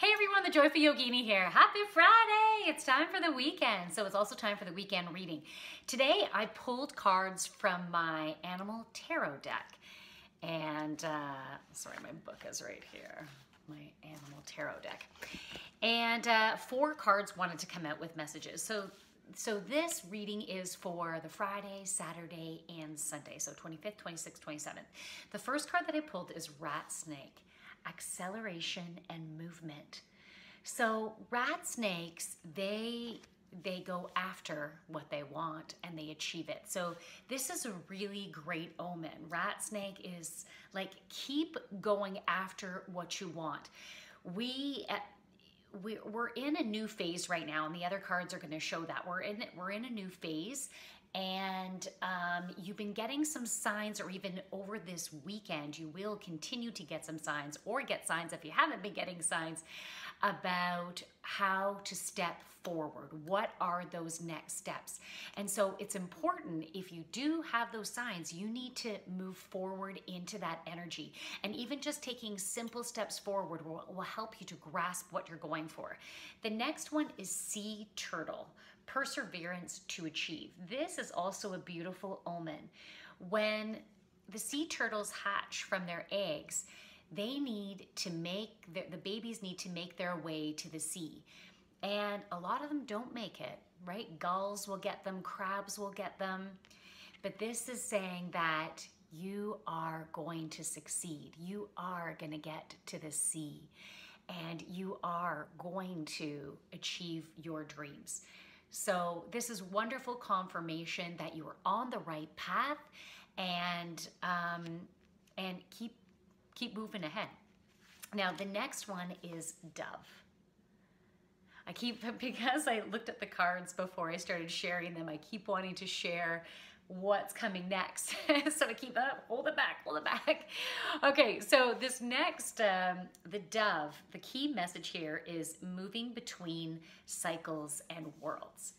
Hey everyone, the Joyful Yogini here. Happy Friday! It's time for the weekend, so it's also time for the weekend reading. Today I pulled cards from my Animal Tarot deck. And, uh, sorry, my book is right here, my Animal Tarot deck. And uh, four cards wanted to come out with messages. So so this reading is for the Friday, Saturday, and Sunday. So 25th, 26th, 27th. The first card that I pulled is Rat Snake acceleration and movement. So rat snakes, they they go after what they want and they achieve it. So this is a really great omen. Rat snake is like keep going after what you want. We uh, we, we're in a new phase right now and the other cards are going to show that we're in we're in a new phase and um, you've been getting some signs or even over this weekend you will continue to get some signs or get signs if you haven't been getting signs about how to step forward. What are those next steps? And so it's important if you do have those signs you need to move forward into that energy. And even just taking simple steps forward will, will help you to grasp what you're going for. The next one is sea turtle perseverance to achieve. This is also a beautiful omen. When the sea turtles hatch from their eggs, they need to make, the, the babies need to make their way to the sea. And a lot of them don't make it, right? Gulls will get them, crabs will get them. But this is saying that you are going to succeed. You are going to get to the sea and you are going to achieve your dreams. So this is wonderful confirmation that you are on the right path and, um, and keep, keep moving ahead. Now the next one is dove. I keep, because I looked at the cards before I started sharing them, I keep wanting to share what's coming next. so I keep up, hold it back, hold it back. Okay, so this next, um, the dove, the key message here is moving between cycles and worlds.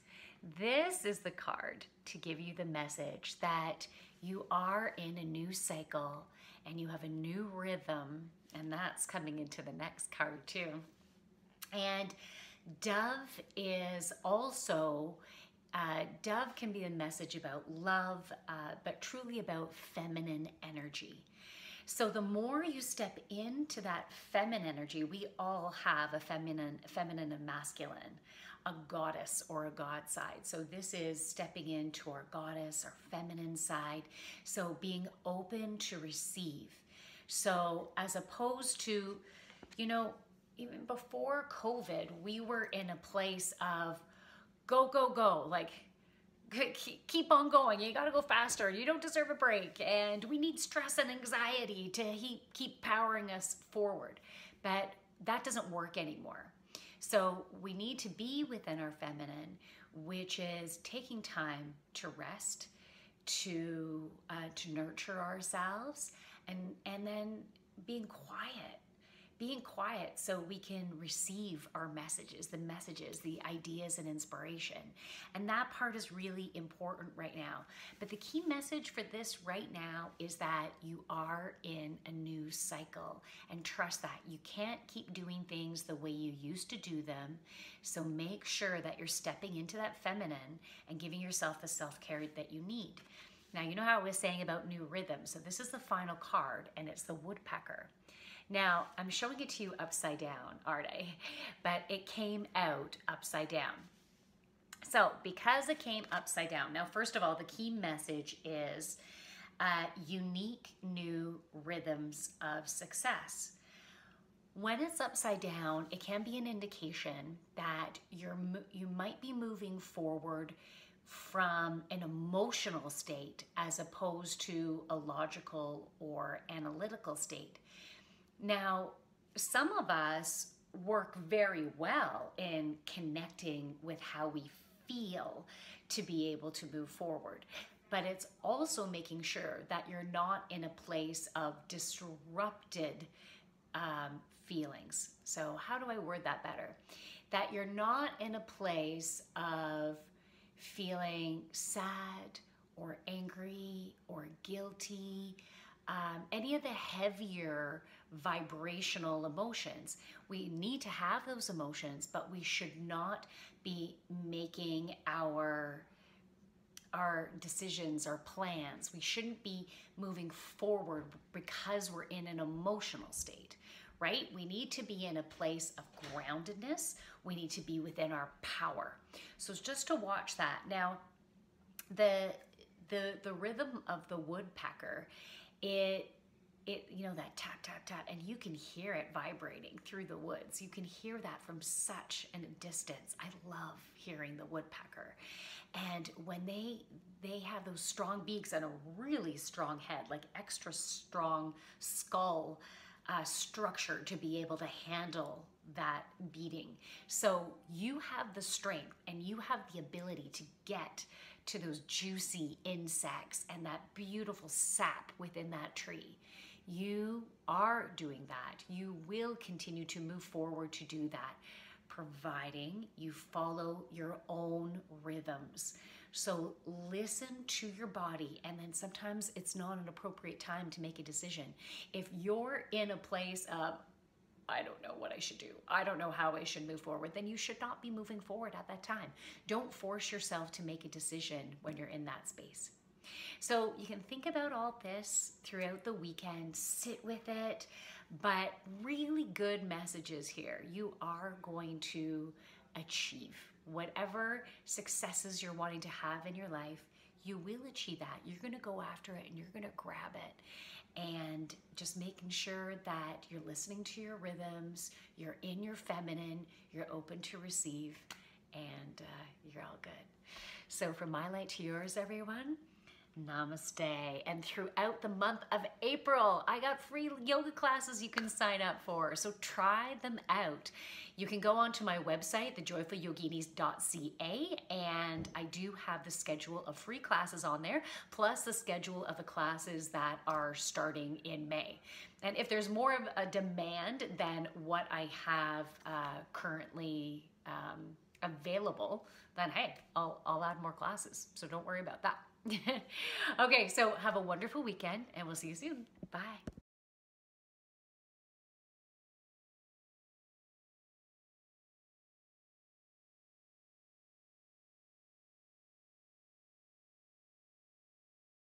This is the card to give you the message that you are in a new cycle and you have a new rhythm, and that's coming into the next card too. And dove is also uh, dove can be a message about love, uh, but truly about feminine energy. So the more you step into that feminine energy, we all have a feminine, feminine and masculine, a goddess or a god side. So this is stepping into our goddess, our feminine side. So being open to receive. So as opposed to, you know, even before COVID, we were in a place of go, go, go. Like, keep on going. You got to go faster. You don't deserve a break. And we need stress and anxiety to keep powering us forward. But that doesn't work anymore. So we need to be within our feminine, which is taking time to rest, to uh, to nurture ourselves, and and then being quiet being quiet so we can receive our messages, the messages, the ideas and inspiration. And that part is really important right now. But the key message for this right now is that you are in a new cycle and trust that you can't keep doing things the way you used to do them. So make sure that you're stepping into that feminine and giving yourself the self-care that you need. Now, you know how I was saying about new rhythms. So this is the final card and it's the woodpecker. Now, I'm showing it to you upside down, aren't I? But it came out upside down. So because it came upside down, now first of all, the key message is uh, unique new rhythms of success. When it's upside down, it can be an indication that you're you might be moving forward from an emotional state as opposed to a logical or analytical state. Now, some of us work very well in connecting with how we feel to be able to move forward. But it's also making sure that you're not in a place of disrupted um, feelings. So, how do I word that better? That you're not in a place of feeling sad or angry or guilty um, any of the heavier vibrational emotions. We need to have those emotions, but we should not be making our our decisions, our plans. We shouldn't be moving forward because we're in an emotional state, right? We need to be in a place of groundedness. We need to be within our power. So it's just to watch that. Now, the the the rhythm of the woodpecker, it it you know that tap tap tap and you can hear it vibrating through the woods. You can hear that from such a distance. I love hearing the woodpecker. And when they they have those strong beaks and a really strong head like extra strong skull uh, structure to be able to handle that beating. So you have the strength and you have the ability to get to those juicy insects and that beautiful sap within that tree you are doing that. You will continue to move forward to do that, providing you follow your own rhythms. So listen to your body, and then sometimes it's not an appropriate time to make a decision. If you're in a place of, I don't know what I should do. I don't know how I should move forward. Then you should not be moving forward at that time. Don't force yourself to make a decision when you're in that space. So you can think about all this throughout the weekend, sit with it, but really good messages here. You are going to achieve whatever successes you're wanting to have in your life. You will achieve that. You're going to go after it and you're going to grab it and just making sure that you're listening to your rhythms, you're in your feminine, you're open to receive, and uh, you're all good. So, from my light to yours, everyone, Namaste. And throughout the month of April, I got free yoga classes you can sign up for. So try them out. You can go onto my website, thejoyfulyoginis.ca, and I do have the schedule of free classes on there, plus the schedule of the classes that are starting in May. And if there's more of a demand than what I have uh, currently um, available, then hey, I'll, I'll add more classes. So don't worry about that. okay, so have a wonderful weekend and we'll see you soon. Bye.